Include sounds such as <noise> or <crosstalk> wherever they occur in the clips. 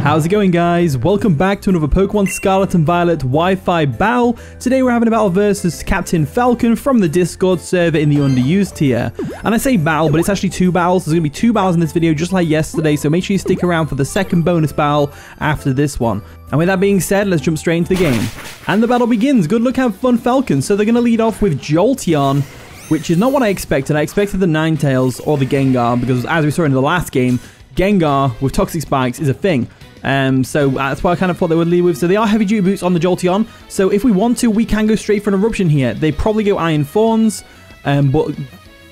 How's it going guys? Welcome back to another Pokemon Scarlet and Violet Wi-Fi battle. Today we're having a battle versus Captain Falcon from the Discord server in the underused tier. And I say battle, but it's actually two battles. There's going to be two battles in this video just like yesterday, so make sure you stick around for the second bonus battle after this one. And with that being said, let's jump straight into the game. And the battle begins. Good luck, have fun, Falcon. So they're going to lead off with Jolteon, which is not what I expected. I expected the Ninetales or the Gengar, because as we saw in the last game, Gengar with Toxic Spikes is a thing. Um, so that's why I kind of thought they would lead with. So they are heavy duty boots on the Jolteon. So if we want to, we can go straight for an eruption here. They probably go Iron Thorns, um, but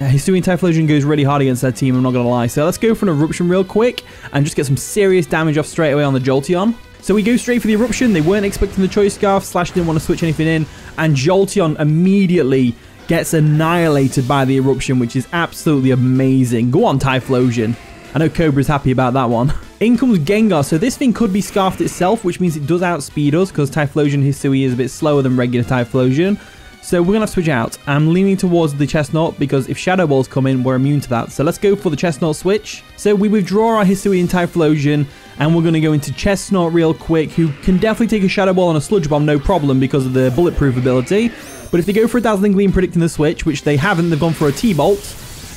Hisuian Typhlosion goes really hard against their team, I'm not going to lie. So let's go for an eruption real quick and just get some serious damage off straight away on the Jolteon. So we go straight for the eruption. They weren't expecting the choice scarf. Slash didn't want to switch anything in. And Jolteon immediately gets annihilated by the eruption, which is absolutely amazing. Go on, Typhlosion. I know Cobra's happy about that one. <laughs> In comes Gengar. So this thing could be Scarfed itself, which means it does outspeed us because Typhlosion Hisui is a bit slower than regular Typhlosion. So we're going to switch out. I'm leaning towards the Chesnaught because if Shadow Balls come in, we're immune to that. So let's go for the Chesnaught switch. So we withdraw our Hisuian Typhlosion and we're going to go into Chesnaught real quick, who can definitely take a Shadow Ball and a Sludge Bomb, no problem, because of the bulletproof ability. But if they go for a Dazzling Gleam predicting the switch, which they haven't, they've gone for a T-Bolt,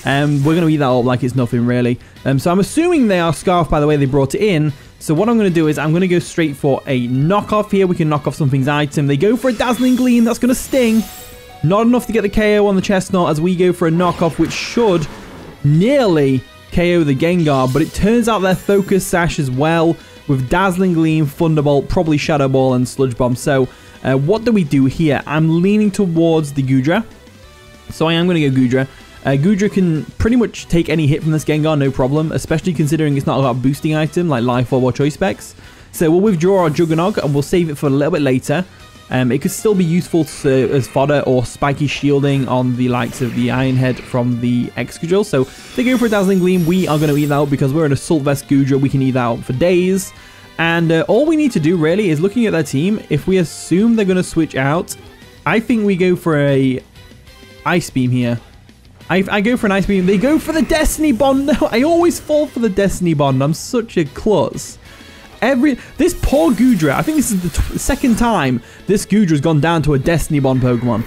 um, we're going to eat that up like it's nothing really. Um, so I'm assuming they are Scarf by the way they brought it in. So what I'm going to do is I'm going to go straight for a knockoff here. We can knock off something's item. They go for a Dazzling Gleam. That's going to sting. Not enough to get the KO on the Chesnaught as we go for a knockoff, which should nearly KO the Gengar. But it turns out their Focus Sash as well with Dazzling Gleam, Thunderbolt, probably Shadow Ball, and Sludge Bomb. So uh, what do we do here? I'm leaning towards the Goodra. So I am going to go Goodra. Uh, Goodra can pretty much take any hit from this Gengar, no problem, especially considering it's not a boosting item like Life Orb or Choice Specs. So we'll withdraw our Juggernog and we'll save it for a little bit later. Um, it could still be useful to, as fodder or spiky shielding on the likes of the Iron Head from the Excadrill. So they go for a Dazzling Gleam, we are going to eat that out because we're an Assault Vest Goodra. We can eat that out for days. And uh, all we need to do really is looking at their team. If we assume they're going to switch out, I think we go for a Ice Beam here. I, I go for an Ice Beam. They go for the Destiny Bond. <laughs> No, I always fall for the Destiny Bond. I'm such a klutz. Every This poor Goodra. I think this is the second time this Goodra's gone down to a Destiny Bond Pokemon.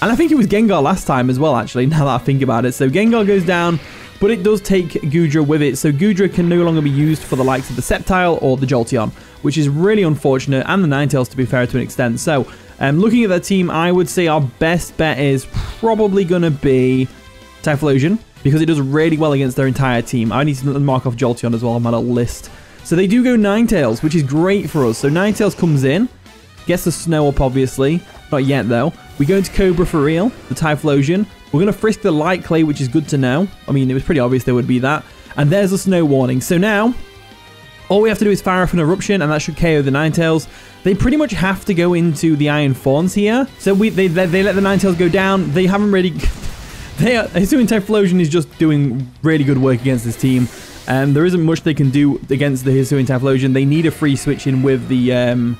And I think it was Gengar last time as well, actually, <laughs> now that I think about it. So Gengar goes down, but it does take Goodra with it. So Goodra can no longer be used for the likes of the Sceptile or the Jolteon, which is really unfortunate, and the Ninetales to be fair to an extent. So um, looking at that team, I would say our best bet is probably going to be Typhlosion, because it does really well against their entire team. I need to mark off Jolteon as well on my little list. So they do go Ninetales, which is great for us. So Ninetales comes in, gets the Snow up, obviously. Not yet, though. We go into Cobra for real, the Typhlosion. We're going to frisk the Light Clay, which is good to know. I mean, it was pretty obvious there would be that. And there's the Snow Warning. So now, all we have to do is fire off an Eruption, and that should KO the Ninetales. They pretty much have to go into the Iron Thorns here. So we they, they, they let the Ninetales go down. They haven't really... <laughs> They are, assuming Typhlosion is just doing really good work against this team. Um, there isn't much they can do against the Hisuian Typhlosion. They need a free switch in with the um,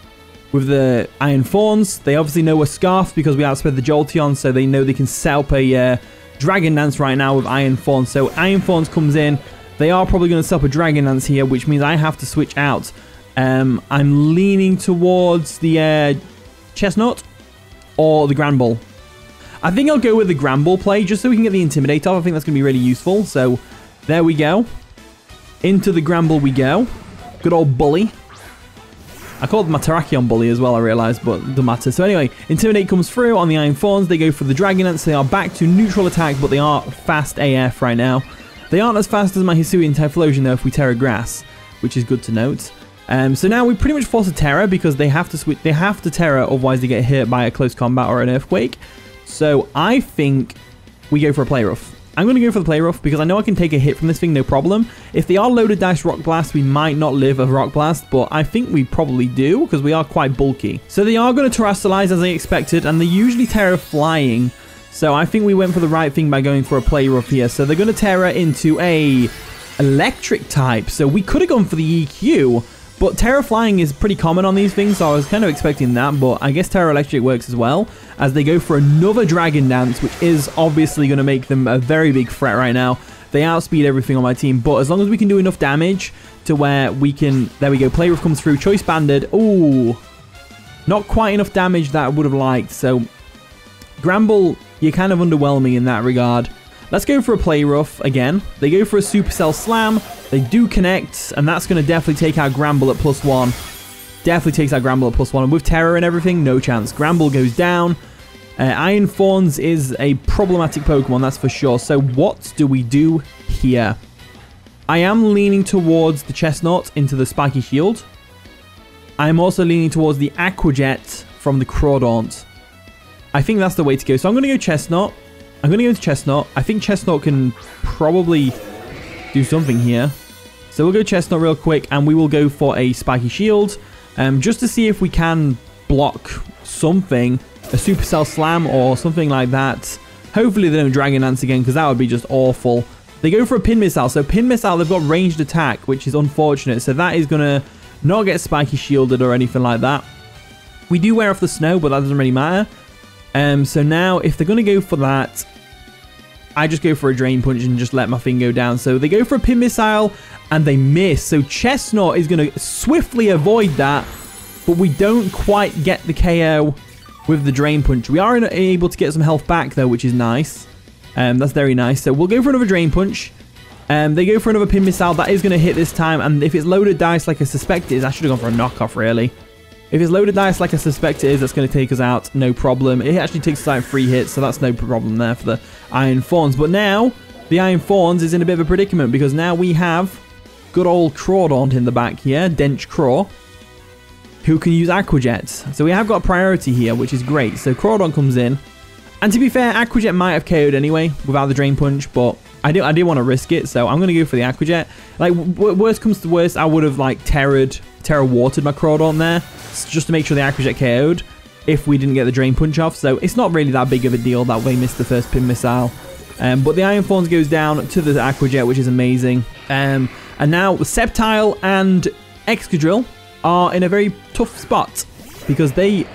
with the Iron Thorns. They obviously know we're Scarfed because we outspread the Jolteon, so they know they can set up a uh, Dragon Dance right now with Iron Thorns. So Iron Thorns comes in. They are probably going to set up a Dragon Dance here, which means I have to switch out. Um, I'm leaning towards the uh, Chesnaught or the Granbull. I think I'll go with the Granbull play just so we can get the Intimidate off. I think that's going to be really useful. So there we go. Into the Granbull we go. Good old Bully. I called my Terrakion Bully as well, I realised, but doesn't matter. So anyway, Intimidate comes through on the Iron Thorns. They go for the Dragon Dance. They are back to neutral attack, but they are fast AF right now. They aren't as fast as my Hisuian Typhlosion, though, if we Tera Grass, which is good to note. Um, so now we pretty much force a Tera because they have to switch. They have to Tera, otherwise they get hit by a close combat or an Earthquake. So I think we go for a Play Rough. I'm going to go for the Play Rough because I know I can take a hit from this thing, no problem. If they are loaded dice Rock Blast, we might not live a Rock Blast, but I think we probably do because we are quite bulky. So they are going to Terastallize as I expected, and they usually Tera Flying. So I think we went for the right thing by going for a Play Rough here. So they're going to Tera into a Electric type. So we could have gone for the EQ, but Tera Flying is pretty common on these things, so I was kind of expecting that, but I guess Tera Electric works as well, as they go for another Dragon Dance, which is obviously going to make them a very big threat right now. They outspeed everything on my team, but as long as we can do enough damage to where we can... There we go, Play Rough comes through, Choice Banded. Ooh, not quite enough damage that I would have liked, so... Granbull, you're kind of underwhelming in that regard. Let's go for a Play Rough again. They go for a Supercell Slam. They do connect, and that's going to definitely take our Granbull at plus one. Definitely takes our Granbull at plus one. And with Terror and everything, no chance. Granbull goes down. Uh, Iron Thorns is a problematic Pokemon, that's for sure. So what do we do here? I am leaning towards the Chesnaught into the Spiky Shield. I'm also leaning towards the Aqua Jet from the Crawdaunt. I think that's the way to go. So I'm going to go Chesnaught. I'm going to go into Chesnaught. I think Chesnaught can probably do something here. So we'll go Chesnaught real quick and we will go for a Spiky Shield. Um, just to see if we can block something a Supercell Slam or something like that. Hopefully they don't Dragon Dance again because that would be just awful. They go for a Pin Missile. So Pin Missile, they've got ranged attack, which is unfortunate. So that is going to not get Spiky shielded or anything like that. We do wear off the snow, but that doesn't really matter. Um, so now, if they're going to go for that, I just go for a Drain Punch and just let my thing go down. So they go for a Pin Missile, and they miss. So Chesnaught is going to swiftly avoid that, but we don't quite get the KO with the Drain Punch. We are able to get some health back, though, which is nice. Um, that's very nice. So we'll go for another Drain Punch. Um, they go for another Pin Missile. That is going to hit this time. And if it's loaded dice like I suspect it is, I should have gone for a knockoff, really. If it's loaded dice like I suspect it is, that's going to take us out. No problem. It actually takes us out three hits, so that's no problem there for the Iron Thorns. But now, the Iron Thorns is in a bit of a predicament because now we have good old Crawdaunt in the back here, Dench Craw who can use Aqua Jets. So we have got priority here, which is great. So Crawdaunt comes in. And to be fair, Aqua Jet might have KO'd anyway without the Drain Punch, but I didn't, I want to risk it, so I'm going to go for the Aqua Jet. Like, worst comes to worst, I would have, like, terrored, terror watered my Crawdaunt there, just to make sure the Aqua Jet KO'd if we didn't get the Drain Punch off. So it's not really that big of a deal that we missed the first Pin Missile. Um, but the Iron Thorns goes down to the Aqua Jet, which is amazing. Um, and now Sceptile and Excadrill are in a very tough spot because they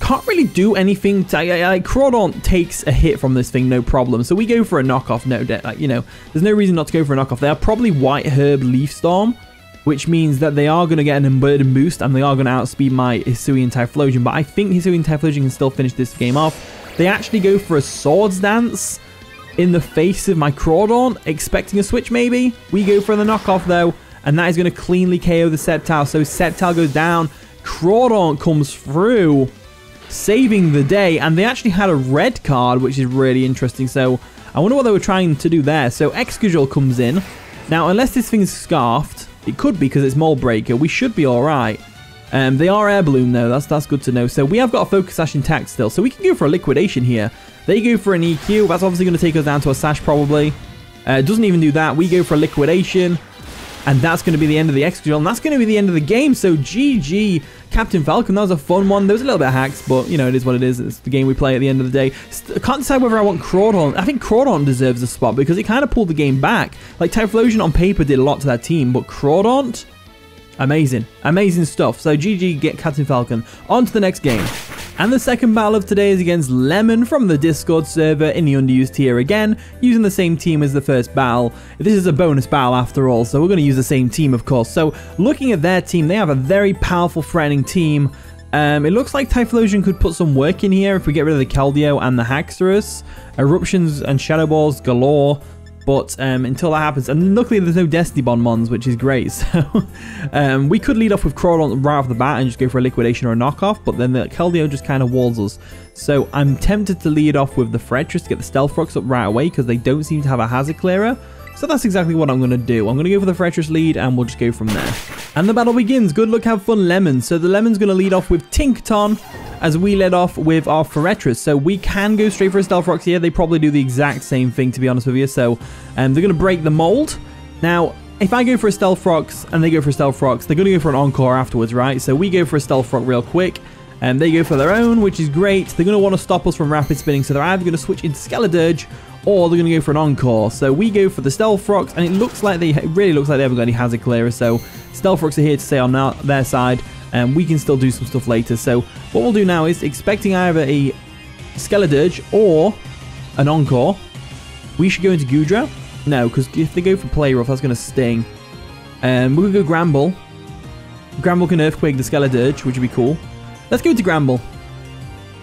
can't really do anything. To, like Crawdaunt takes a hit from this thing, no problem. So we go for a knockoff. No, like you know, there's no reason not to go for a knockoff. They are probably White Herb Leaf Storm, which means that they are going to get an Unburden boost and they are going to outspeed my Hisuian Typhlosion. But I think Hisuian Typhlosion can still finish this game off. They actually go for a Swords Dance in the face of my Crawdaunt, expecting a switch maybe. We go for the knockoff though and that is going to cleanly KO the Sceptile. So Sceptile goes down, Crawdaunt comes through, saving the day, and they actually had a red card, which is really interesting. So I wonder what they were trying to do there. So Excadrill comes in. Now, unless this thing's scarfed, it could be because it's Mold Breaker. We should be all right. Um, they are Air Balloon, though. That's that's good to know. So we have got a Focus Sash intact still. So we can go for a Liquidation here. They go for an EQ. That's obviously going to take us down to a Sash, probably. Uh, doesn't even do that. We go for a Liquidation. And that's going to be the end of the Excadrill, and that's going to be the end of the game. So GG, Captain Falcon. That was a fun one. There was a little bit of hacks, but you know, it is what it is. It's the game we play at the end of the day. I can't decide whether I want Crawdaunt. I think Crawdaunt deserves a spot because he kind of pulled the game back. Like Typhlosion on paper did a lot to that team, but Crawdaunt, amazing. Amazing stuff. So GG, get Captain Falcon. On to the next game. And the second battle of today is against Lemon from the Discord server in the underused tier again, using the same team as the first battle. This is a bonus battle after all, so we're going to use the same team of course. So looking at their team, they have a very powerful threatening team. Um, it looks like Typhlosion could put some work in here if we get rid of the Keldeo and the Haxorus. Eruptions and Shadow Balls galore. But um, until that happens, and luckily there's no Destiny Bond mons, which is great. <laughs> So um, we could lead off with Crawdaunt right off the bat and just go for a liquidation or a knockoff, but then the Keldeo just kind of walls us. So I'm tempted to lead off with the Forretress to get the Stealth Rocks up right away because they don't seem to have a Hazard Clearer. So that's exactly what I'm going to do. I'm going to go for the Forretress lead and we'll just go from there. And the battle begins. Good luck, have fun, Lemon. So the Lemon's going to lead off with Tinkaton as we led off with our Forretress. So we can go straight for a Stealth here. They probably do the exact same thing, to be honest with you. So um, they're going to break the mold. Now, if I go for a Stealth Rocks and they go for a Stealth Rocks, they're going to go for an Encore afterwards, right? So we go for a Stealth Rock real quick. And they go for their own, which is great. They're going to want to stop us from rapid spinning, so they're either going to switch into Skeledirge or they're going to go for an Encore. So we go for the Stealth Rocks, and it looks like they, really looks like they haven't got any Hazard Clearer, so Stealth Rocks are here to stay on their side, and we can still do some stuff later. So what we'll do now is, expecting either a Skeledirge or an Encore, we should go into Goodra. No, because if they go for Play Rough, that's going to sting. Um, we'll go Granbull. Granbull can Earthquake the Skeledirge, which would be cool. Let's go to Granbull.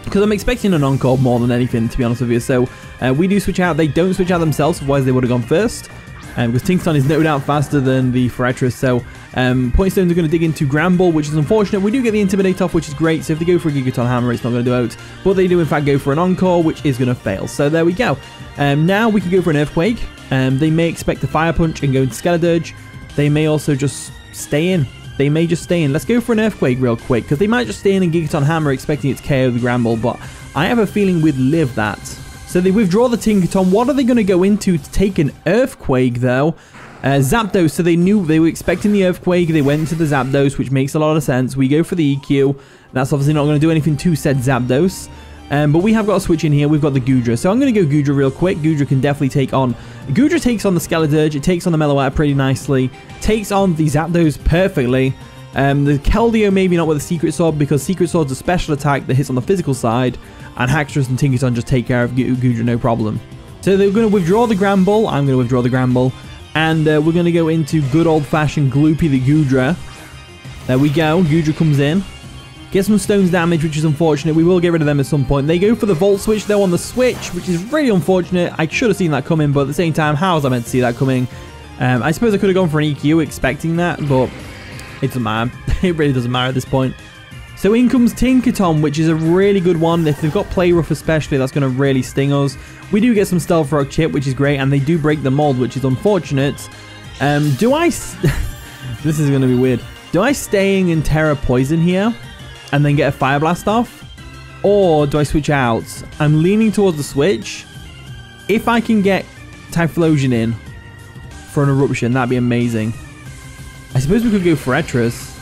Because I'm expecting an Encore more than anything, to be honest with you. So uh, we do switch out. They don't switch out themselves, otherwise they would have gone first. Um, because Tinkaton is no doubt faster than the Forretress. So um, Pointed Stones are going to dig into Granbull, which is unfortunate. We do get the Intimidate off, which is great. So if they go for a Gigaton Hammer, it's not going to do out. But they do in fact go for an Encore, which is going to fail. So there we go. Um, now we can go for an Earthquake. Um, they may expect a Fire Punch and go into Skeledirge. They may also just stay in. They may just stay in. Let's go for an Earthquake real quick, because they might just stay in and Gigaton Hammer expecting it to KO the Granbull, but I have a feeling we'd live that. So they withdraw the Tinkaton. What are they going to go into to take an Earthquake, though? Uh, Zapdos, so they knew they were expecting the Earthquake. They went into the Zapdos, which makes a lot of sense. We go for the EQ. That's obviously not going to do anything to said Zapdos. Um, but we have got a switch in here. We've got the Goodra. So I'm going to go Goodra real quick. Goodra can definitely take on... Goodra takes on the Skeledirge. It takes on the Meloetta pretty nicely. Takes on the Zapdos perfectly. Um, the Keldeo maybe not with the Secret Sword because Secret Sword's a special attack that hits on the physical side. And Haxorus and Tinkaton just take care of Goodra no problem. So they're going to withdraw the Granbull. I'm going to withdraw the Granbull. And uh, we're going to go into good old-fashioned Gloopy the Goodra. There we go. Goodra comes in. Get some stones damage, which is unfortunate. We will get rid of them at some point. They go for the Volt Switch, though, on the Switch, which is really unfortunate. I should have seen that coming, but at the same time, how was I meant to see that coming? Um, I suppose I could have gone for an EQ expecting that, but it doesn't matter. <laughs> it really doesn't matter at this point. So in comes Tinkaton, which is a really good one. If they've got Play Rough especially, that's going to really sting us. We do get some Stealth Rock Chip, which is great, and they do break the mold, which is unfortunate. Um, do I... <laughs> this is going to be weird. Do I staying in Tera Poison here? And then get a Fire Blast off? Or do I switch out? I'm leaning towards the switch. If I can get Typhlosion in for an Eruption, that'd be amazing. I suppose we could go for Etris.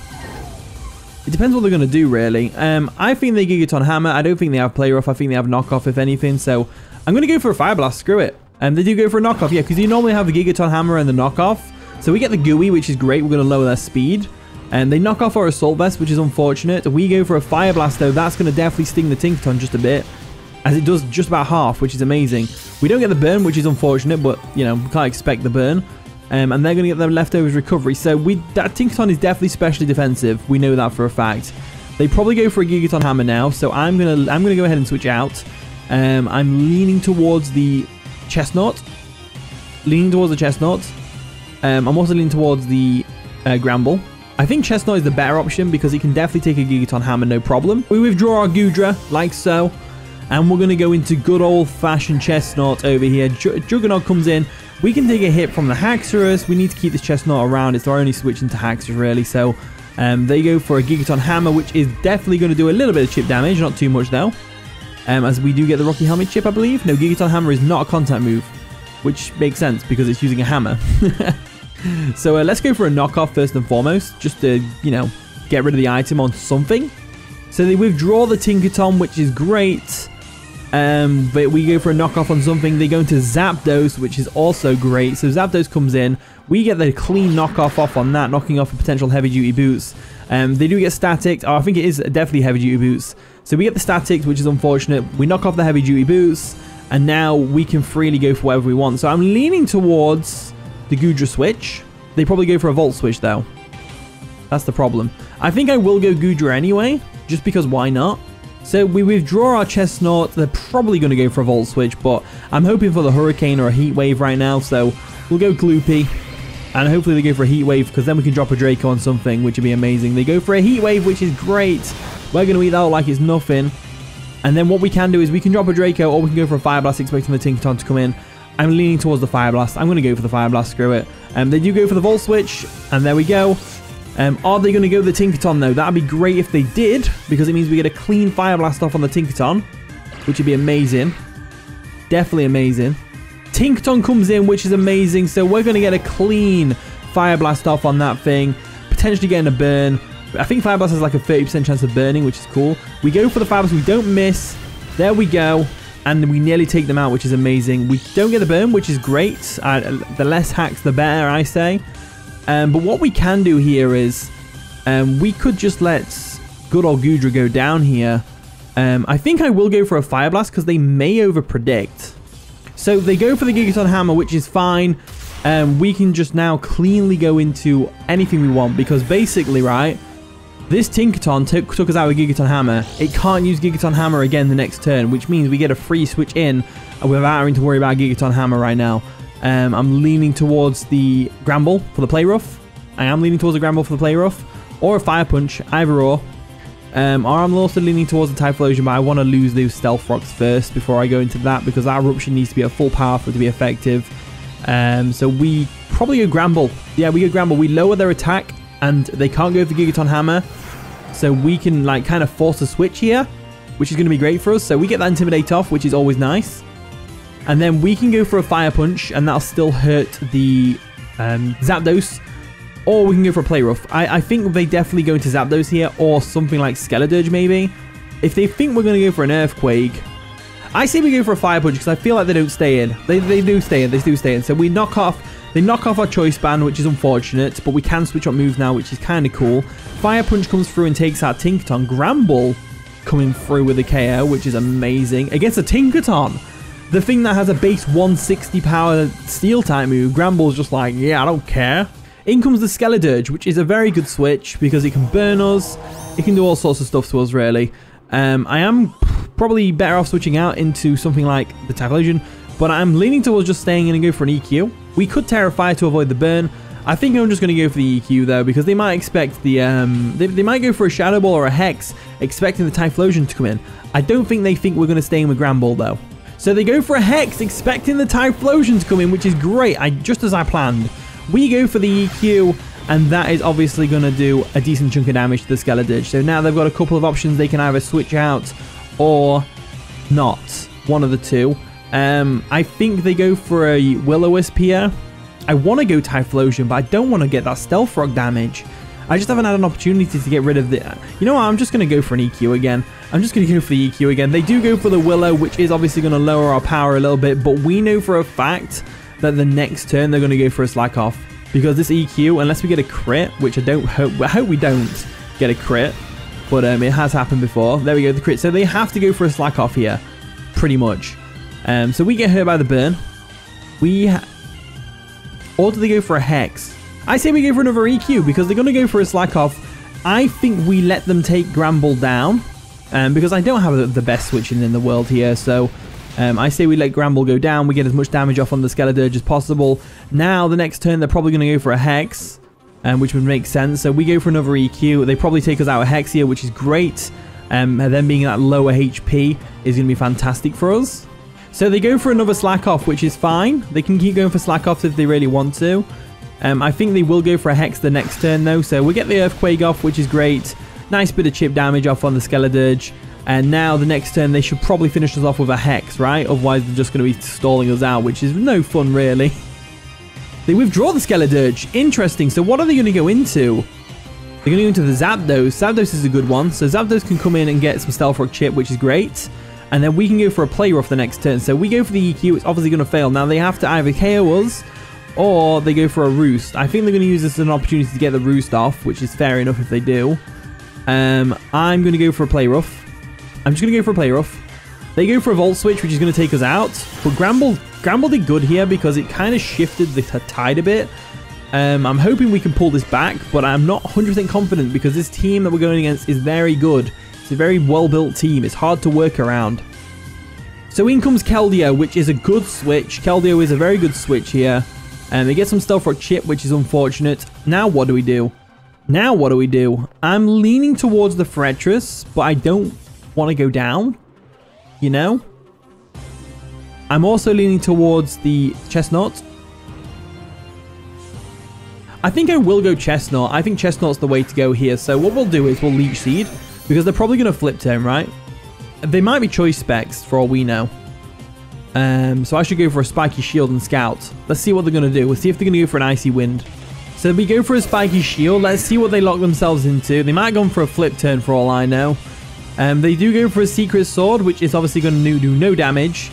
It depends what they're going to do, really. Um, I think they Gigaton Hammer. I don't think they have Play Off. I think they have Knockoff, if anything. So I'm going to go for a Fire Blast. Screw it. Um, they do go for a Knockoff, yeah, because you normally have the Gigaton Hammer and the Knockoff. So we get the Gooey, which is great. We're going to lower their speed. And they knock off our Assault Vest, which is unfortunate. We go for a Fire Blast, though. That's going to definitely sting the Tinkaton just a bit. As it does just about half, which is amazing. We don't get the burn, which is unfortunate, but, you know, we can't expect the burn. Um, and they're going to get their leftovers recovery. So we that Tinkaton is definitely specially defensive. We know that for a fact. They probably go for a Gigaton Hammer now, so I'm gonna I'm gonna go ahead and switch out. Um, I'm leaning towards the Chesnaught. Leaning towards the Chesnaught. Um, I'm also leaning towards the uh, Granbull. I think Chesnaught is the better option because he can definitely take a Gigaton Hammer no problem. We withdraw our Goodra, like so. And we're going to go into good old-fashioned Chesnaught over here. Juggernaut comes in. We can take a hit from the Haxorus. We need to keep this Chesnaught around. It's our only switch into Haxorus, really. So um, they go for a Gigaton Hammer, which is definitely going to do a little bit of chip damage. Not too much, though. Um, as we do get the Rocky Helmet chip, I believe. No, Gigaton Hammer is not a contact move. Which makes sense because it's using a hammer. <laughs> <laughs> so uh, let's go for a knockoff first and foremost, just to, you know, get rid of the item on something. So they withdraw the Tinkaton, which is great. Um, but we go for a knockoff on something. They go into Zapdos, which is also great. So Zapdos comes in. We get the clean knockoff off on that, knocking off a potential heavy duty boots. Um, they do get statics. Oh, I think it is definitely heavy duty boots. So we get the statics, which is unfortunate. We knock off the heavy duty boots. And now we can freely go for whatever we want. So I'm leaning towards the Goodra switch. They probably go for a Volt switch though. That's the problem. I think I will go Goodra anyway, just because why not? So we withdraw our Chesnaught. They're probably going to go for a Volt Switch, but I'm hoping for the Hurricane or a Heat Wave right now, so we'll go Gloopy. And hopefully they go for a Heat Wave, because then we can drop a Draco on something, which would be amazing. They go for a Heat Wave, which is great. We're going to eat that like it's nothing. And then what we can do is we can drop a Draco, or we can go for a Fire Blast, expecting the Tinkaton to come in. I'm leaning towards the Fire Blast. I'm going to go for the Fire Blast, screw it. Um, they do go for the Volt Switch, and there we go. Um, are they going to go the Tinkaton though? That'd be great if they did, because it means we get a clean Fire Blast off on the Tinkaton, which would be amazing. Definitely amazing. Tinkaton comes in, which is amazing, so we're going to get a clean Fire Blast off on that thing, potentially getting a burn. I think Fire Blast has like a 30% chance of burning, which is cool. We go for the Fire Blast, we don't miss. There we go. And we nearly take them out, which is amazing. We don't get the burn, which is great. Uh, the less hacks, the better, I say. Um, but what we can do here is um, we could just let good old Goodra go down here. Um, I think I will go for a Fire Blast because they may overpredict. So they go for the Gigaton Hammer, which is fine. Um, we can just now cleanly go into anything we want because basically, right, this Tinkaton took, took us out with Gigaton Hammer. It can't use Gigaton Hammer again the next turn, which means we get a free switch in without having to worry about Gigaton Hammer right now. Um, I'm leaning towards the Granbull for the Play Rough. I am leaning towards the Granbull for the Play Rough. Or a Fire Punch, either or. Um, or I'm also leaning towards the Typhlosion, but I want to lose those Stealth Rocks first before I go into that because that Eruption needs to be at full power for it to be effective. Um, so we probably go Granbull. Yeah, we go Granbull. We lower their attack and they can't go for Gigaton Hammer. So we can like kind of force a switch here, which is going to be great for us. So we get that Intimidate off, which is always nice. And then we can go for a Fire Punch and that'll still hurt the um, Zapdos. Or we can go for a Play Rough. I, I think they definitely go into Zapdos here or something like Skeledirge maybe. If they think we're going to go for an Earthquake, I say we go for a Fire Punch because I feel like they don't stay in. They, they do stay in. They do stay in. So we knock off... They knock off our Choice Band, which is unfortunate, but we can switch up moves now, which is kind of cool. Fire Punch comes through and takes out Tinkaton. Granbull coming through with a KO, which is amazing. Against a Tinkaton, the thing that has a base 160 power Steel type move, Granbull's just like, yeah, I don't care. In comes the Skeledirge, which is a very good switch because it can burn us. It can do all sorts of stuff to us, really. Um, I am probably better off switching out into something like the Typhlosion, but I'm leaning towards just staying in and go for an EQ. We could Terrify to avoid the burn. I think I'm just going to go for the EQ though, because they might expect the, um, they, they might go for a Shadow Ball or a Hex, expecting the Typhlosion to come in. I don't think they think we're going to stay in with Granbull though. So they go for a Hex, expecting the Typhlosion to come in, which is great, I just as I planned. We go for the EQ, and that is obviously going to do a decent chunk of damage to the Skeledirge. So now they've got a couple of options. They can either switch out or not. One of the two. Um, I think they go for a Will-O-Wisp here. I want to go Typhlosion, but I don't want to get that Stealth Rock damage. I just haven't had an opportunity to get rid of the... You know what? I'm just going to go for an EQ again. I'm just going to go for the EQ again. They do go for the Willow, which is obviously going to lower our power a little bit, but we know for a fact that the next turn they're going to go for a slack off. Because this EQ, unless we get a crit, which I don't hope, I hope we don't get a crit, but um, it has happened before. There we go, the crit. So they have to go for a slack off here, pretty much. Um, so we get hurt by the burn. We, or do they go for a hex? I say we go for another EQ because they're going to go for a slack off. I think we let them take Granbull down um, because I don't have the best switching in the world here. So um, I say we let Granbull go down. We get as much damage off on the Skeledirge as possible. Now, the next turn, they're probably going to go for a Hex, um, which would make sense. So we go for another EQ. They probably take us out of Hex here, which is great. Um, and then being that lower HP is going to be fantastic for us. So they go for another Slack Off, which is fine. They can keep going for Slack Offs if they really want to. Um, I think they will go for a Hex the next turn, though. So we get the Earthquake off, which is great. Nice bit of chip damage off on the Skeledirge. And now the next turn they should probably finish us off with a Hex, right? Otherwise they're just going to be stalling us out, which is no fun really. <laughs> They withdraw the Skeledirge. Interesting. So what are they going to go into? They're going to go into the Zapdos. Zapdos is a good one. So Zapdos can come in and get some Stealth Rock Chip, which is great. And then we can go for a Play Rough the next turn. So we go for the EQ. It's obviously going to fail. Now they have to either KO us or they go for a Roost. I think they're going to use this as an opportunity to get the Roost off, which is fair enough if they do. Um, I'm going to go for a Play Rough. I'm just going to go for a play rough. They go for a Volt Switch, which is going to take us out. But Granbull, Granbull did good here because it kind of shifted the tide a bit. Um, I'm hoping we can pull this back, but I'm not 100% confident because this team that we're going against is very good. It's a very well-built team. It's hard to work around. So in comes Keldeo, which is a good switch. Keldeo is a very good switch here. And um, they get some Stealth Rock Chip, which is unfortunate. Now what do we do? Now what do we do? I'm leaning towards the Forretress, but I don't want to go down, you know? I'm also leaning towards the Chesnaught. I think I will go Chesnaught. I think Chesnaught's the way to go here. So what we'll do is we'll Leech Seed because they're probably going to flip turn, right? They might be choice specs for all we know. Um, so I should go for a Spiky Shield and Scout. Let's see what they're going to do. We'll see if they're going to go for an Icy Wind. So we go for a Spiky Shield. Let's see what they lock themselves into. They might go for a flip turn for all I know. Um, they do go for a Secret Sword, which is obviously going to do no damage.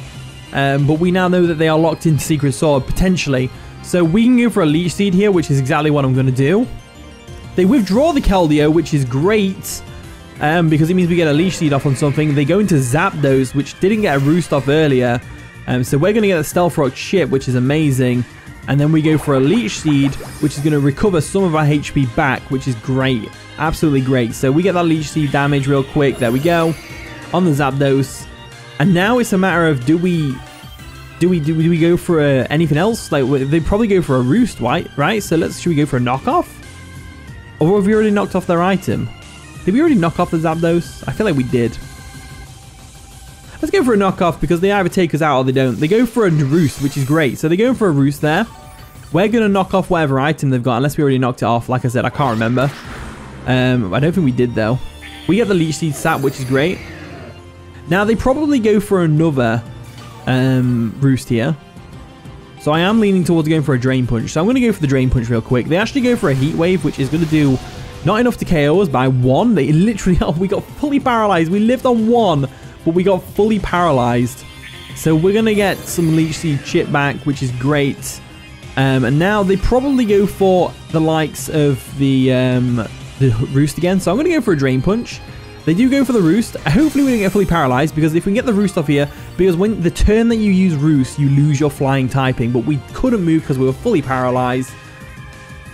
Um, but we now know that they are locked into Secret Sword, potentially. So we can go for a Leech Seed here, which is exactly what I'm going to do. They withdraw the Keldeo, which is great. Um, because it means we get a Leech Seed off on something. They go into Zapdos, which didn't get a Roost off earlier. Um, so we're going to get a Stealth Rock chip, which is amazing. And then we go for a Leech Seed, which is going to recover some of our HP back, which is great. Absolutely great. So we get that Leech Seed damage real quick. There we go. On the Zapdos. And now it's a matter of do we do we do, we go for a, anything else? Like they probably go for a roost, right? Right. So let's should we go for a knockoff? Or have we already knocked off their item? Did we already knock off the Zapdos? I feel like we did. Let's go for a knockoff because they either take us out or they don't. They go for a roost, which is great. So they're going for a roost there. We're going to knock off whatever item they've got, unless we already knocked it off. Like I said, I can't remember. Um, I don't think we did, though. We get the Leech Seed sap, which is great. Now, they probably go for another um, roost here. So I am leaning towards going for a Drain Punch. So I'm going to go for the Drain Punch real quick. They actually go for a Heat Wave, which is going to do not enough to KO us by one. They <laughs> literally, oh, <laughs> we got fully paralyzed. We lived on one, but we got fully paralyzed. So we're going to get some Leech Seed chip back, which is great. Um, and now they probably go for the likes of the, um, the Roost again. So I'm going to go for a Drain Punch. They do go for the Roost. Hopefully we don't get fully paralyzed because if we get the Roost off here, because when the turn that you use Roost, you lose your flying typing, but we couldn't move because we were fully paralyzed.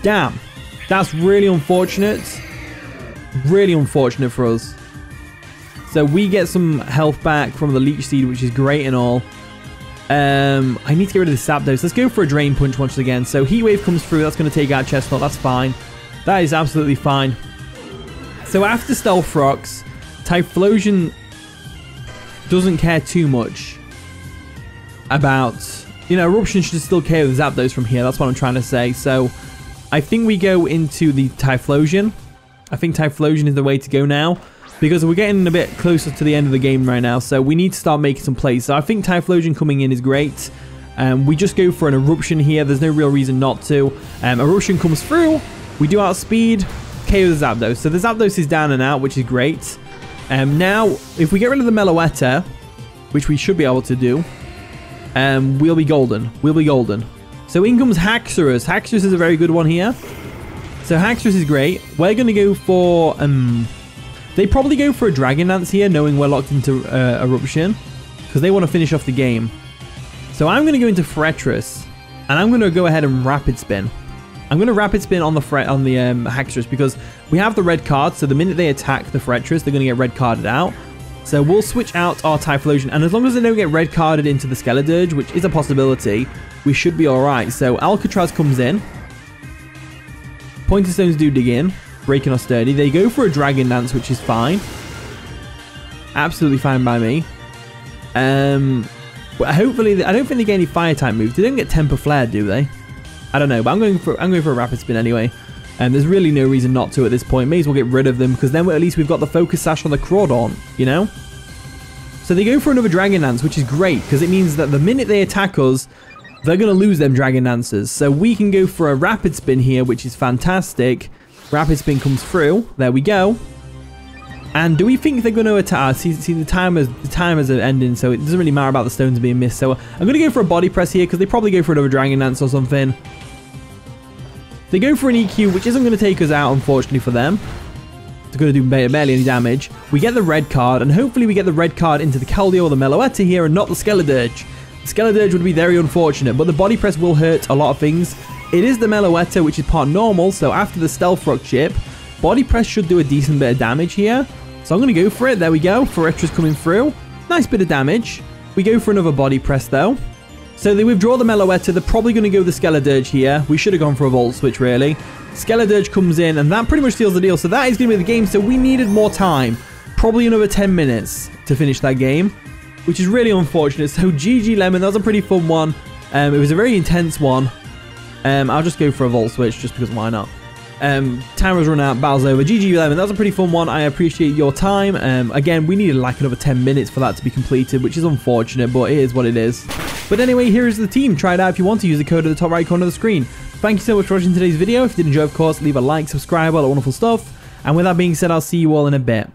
Damn. That's really unfortunate. Really unfortunate for us. So we get some health back from the Leech Seed, which is great and all. Um, I need to get rid of the Zapdos. Let's go for a Drain Punch once again. So Heat Wave comes through. That's going to take out Chesnaught. That's fine. That is absolutely fine. So after Stealth Rocks, Typhlosion doesn't care too much about... You know, Eruption should still care with Zapdos from here. That's what I'm trying to say. So I think we go into the Typhlosion. I think Typhlosion is the way to go now. Because we're getting a bit closer to the end of the game right now. So we need to start making some plays. So I think Typhlosion coming in is great. Um, we just go for an Eruption here. There's no real reason not to. Um, Eruption comes through. We do outspeed. KO the Zapdos. So the Zapdos is down and out, which is great. Um, now, if we get rid of the Meloetta, which we should be able to do, um, we'll be golden. We'll be golden. So in comes Haxorus. Haxorus is a very good one here. So Haxorus is great. We're going to go for... Um, they probably go for a Dragon Dance here, knowing we're locked into uh, Eruption. Because they want to finish off the game. So I'm going to go into Forretress. And I'm going to go ahead and Rapid Spin. I'm going to rapid spin on the fret on the um, Haxorus because we have the red card. So the minute they attack the Forretress, they're going to get red carded out. So we'll switch out our Typhlosion. And as long as they don't get red carded into the Skeledirge, which is a possibility, we should be alright. So Alcatraz comes in. Pointed Stones do dig in. Breaking or Sturdy. They go for a Dragon Dance, which is fine. Absolutely fine by me. Um, but hopefully, I don't think they get any Fire type moves. They don't get Temper Flare, do they? I don't know, but I'm going for I'm going for a rapid spin anyway. And there's really no reason not to at this point. May as well get rid of them because then at least we've got the focus sash on the Crawdaunt, you know? So they go for another Dragon Dance, which is great because it means that the minute they attack us, they're going to lose them Dragon Dances. So we can go for a Rapid Spin here, which is fantastic. Rapid Spin comes through. There we go. And do we think they're going to attack? Uh, see, see the timers, the timers are ending, so it doesn't really matter about the stones being missed. So I'm going to go for a body press here because they probably go for another Dragon Dance or something. They go for an EQ, which isn't going to take us out, unfortunately, for them. They're going to do barely any damage. We get the red card, and hopefully we get the red card into the Keldeo or the Meloetta here and not the Skeledirge. The Skeledirge would be very unfortunate, but the body press will hurt a lot of things. It is the Meloetta, which is part normal, so after the Stealth Rock chip, body press should do a decent bit of damage here. So I'm going to go for it. There we go. Forretra's coming through. Nice bit of damage. We go for another body press, though. So they withdraw the Meloetta. They're probably going to go the Skeledirge here. We should have gone for a Volt Switch, really. Skeledirge comes in, and that pretty much seals the deal. So that is going to be the game. So we needed more time. Probably another 10 minutes to finish that game, which is really unfortunate. <laughs> So GG Lemon, that was a pretty fun one. Um, it was a very intense one. Um, I'll just go for a Volt Switch just because why not? Um, time has run out, battle's over. GG Lemon, that was a pretty fun one. I appreciate your time. Um, again, we needed like another 10 minutes for that to be completed, which is unfortunate, but it is what it is. But anyway, here is the team. Try it out if you want to use the code at the top right corner of the screen. Thank you so much for watching today's video. If you did enjoy, of course, leave a like, subscribe, all that wonderful stuff. And with that being said, I'll see you all in a bit.